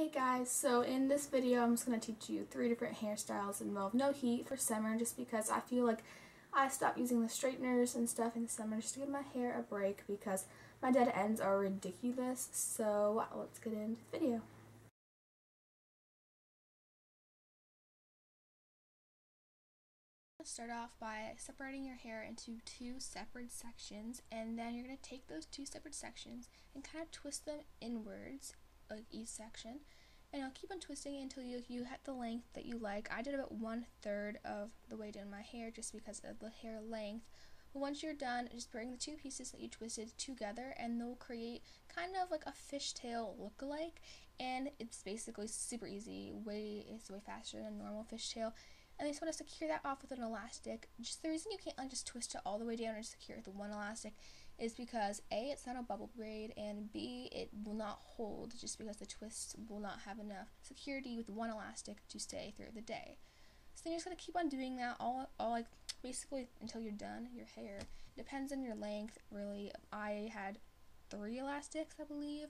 Hey guys, so in this video I'm just going to teach you three different hairstyles that involve no heat for summer just because I feel like I stopped using the straighteners and stuff in the summer just to give my hair a break because my dead ends are ridiculous. So let's get into the video. Start off by separating your hair into two separate sections and then you're going to take those two separate sections and kind of twist them inwards like each section and I'll keep on twisting it until you, you hit the length that you like. I did about one third of the way down my hair just because of the hair length. But once you're done, just bring the two pieces that you twisted together and they'll create kind of like a fishtail look-alike and it's basically super easy, way it's way faster than a normal fishtail. And I just want to secure that off with an elastic. Just the reason you can't like just twist it all the way down and secure it with one elastic is because A, it's not a bubble braid, and B, it will not hold just because the twist will not have enough security with one elastic to stay through the day. So then you're just gonna keep on doing that all, all like basically until you're done. Your hair depends on your length, really. I had three elastics, I believe,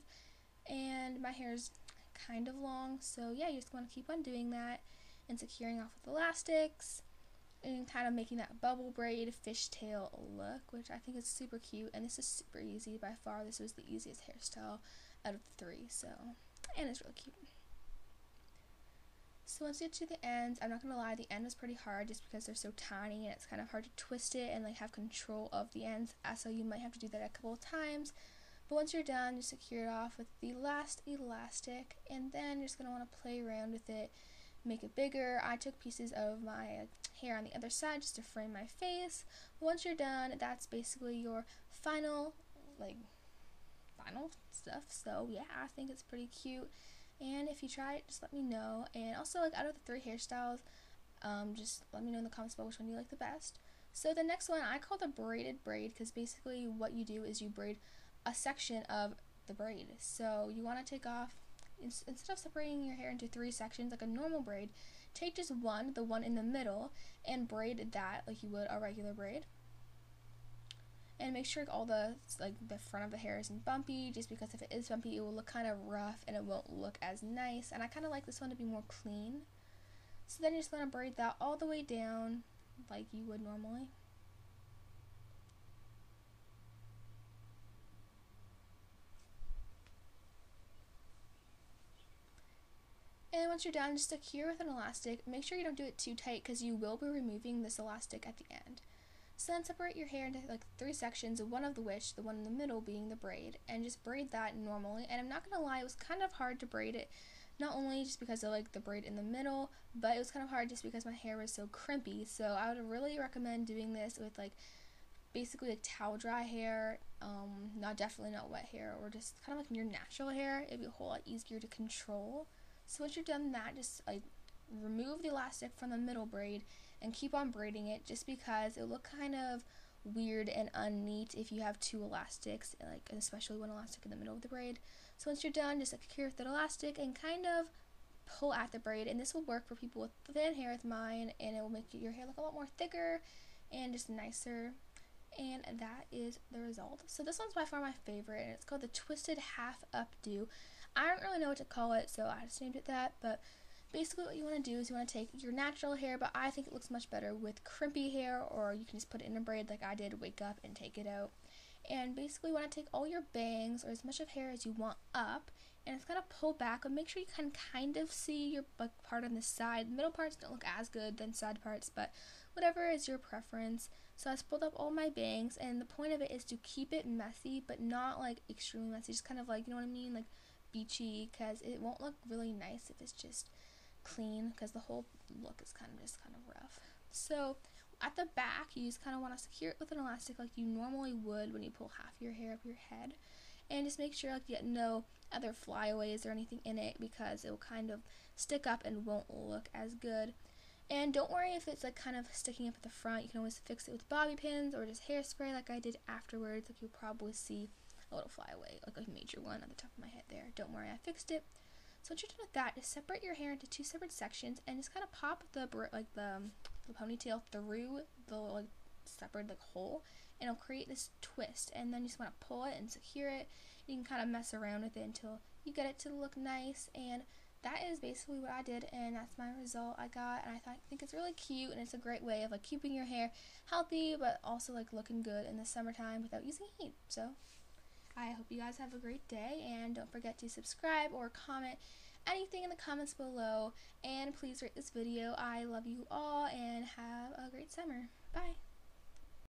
and my hair is kind of long. So yeah, you just want to keep on doing that and securing off with elastics and kind of making that bubble braid fishtail look, which I think is super cute. And this is super easy. By far, this was the easiest hairstyle out of the three. So, and it's really cute. So once you get to the ends, I'm not gonna lie, the end is pretty hard just because they're so tiny and it's kind of hard to twist it and like have control of the ends. Uh, so you might have to do that a couple of times. But once you're done, you secure it off with the last elastic, and then you're just gonna want to play around with it make it bigger. I took pieces of my hair on the other side just to frame my face. Once you're done, that's basically your final, like, final stuff. So yeah, I think it's pretty cute. And if you try it, just let me know. And also, like, out of the three hairstyles, um, just let me know in the comments below which one you like the best. So the next one I call the braided braid because basically what you do is you braid a section of the braid. So you want to take off instead of separating your hair into three sections like a normal braid, take just one, the one in the middle, and braid that like you would a regular braid. And make sure all the like the front of the hair isn't bumpy, just because if it is bumpy, it will look kind of rough and it won't look as nice. And I kind of like this one to be more clean. So then you're just gonna braid that all the way down, like you would normally. Once you're done, just secure with an elastic. Make sure you don't do it too tight because you will be removing this elastic at the end. So then separate your hair into like three sections, one of the which, the one in the middle being the braid, and just braid that normally. And I'm not gonna lie, it was kind of hard to braid it, not only just because of like the braid in the middle, but it was kind of hard just because my hair was so crimpy. So I would really recommend doing this with like basically like towel dry hair, um, not definitely not wet hair, or just kind of like your natural hair. It'd be a whole lot easier to control. So once you've done that, just like remove the elastic from the middle braid and keep on braiding it just because it will look kind of weird and unneat if you have two elastics, like especially one elastic in the middle of the braid. So once you're done, just secure that elastic and kind of pull at the braid and this will work for people with thin hair with mine and it will make your hair look a lot more thicker and just nicer and that is the result. So this one's by far my favorite and it's called the Twisted Half Updo. I don't really know what to call it, so I just named it that. But basically, what you want to do is you want to take your natural hair, but I think it looks much better with crimpy hair, or you can just put it in a braid like I did, wake up and take it out. And basically, you want to take all your bangs or as much of hair as you want up, and it's gonna pull back, but make sure you can kind of see your part on the side. The middle parts don't look as good than side parts, but whatever is your preference. So I pulled up all my bangs, and the point of it is to keep it messy, but not like extremely messy, just kind of like, you know what I mean? Like beachy because it won't look really nice if it's just clean because the whole look is kind of just kind of rough. So at the back, you just kind of want to secure it with an elastic like you normally would when you pull half your hair up your head. And just make sure like you get no other flyaways or anything in it because it will kind of stick up and won't look as good. And don't worry if it's like kind of sticking up at the front. You can always fix it with bobby pins or just hairspray like I did afterwards. Like you'll probably see a little flyaway, like a major one on the top of my head there. Don't worry, I fixed it. So what you're doing with that is separate your hair into two separate sections and just kind of pop the like the, um, the ponytail through the like separate like hole and it'll create this twist and then you just want to pull it and secure it. You can kind of mess around with it until you get it to look nice and that is basically what I did and that's my result I got and I th- think it's really cute and it's a great way of like keeping your hair healthy but also like looking good in the summertime without using heat so I hope you guys have a great day and don't forget to subscribe or comment anything in the comments below. And please rate this video. I love you all and have a great summer. Bye